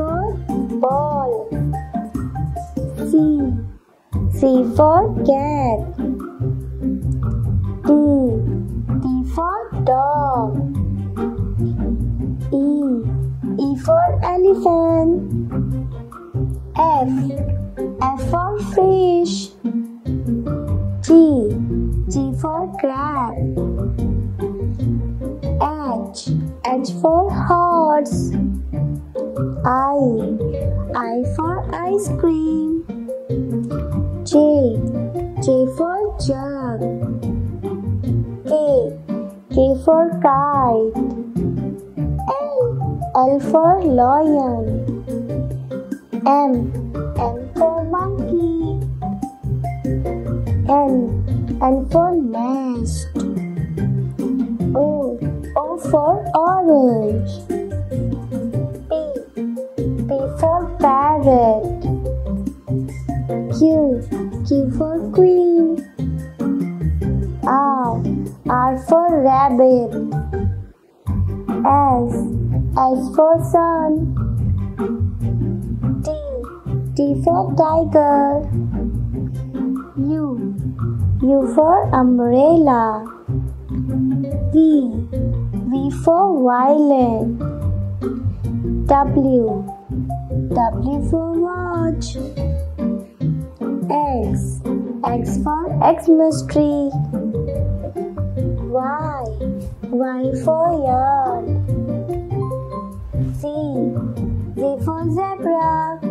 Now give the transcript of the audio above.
for ball. C. C for cat. D. D for dog. E. E for elephant. F. F for fish. G. G for crab. H. H for horse. I. I for ice cream. J. J for jug. K. K for kite. L. L for lion. M. M for monkey. N. N for nest. O. O for orange. Q. Q for queen. R. R for rabbit. S. S for sun. T. T for tiger. U. U for umbrella. V. V for violin. W. W for watch. X. X for X mystery. Y. Y for yard. Z. Z for zebra.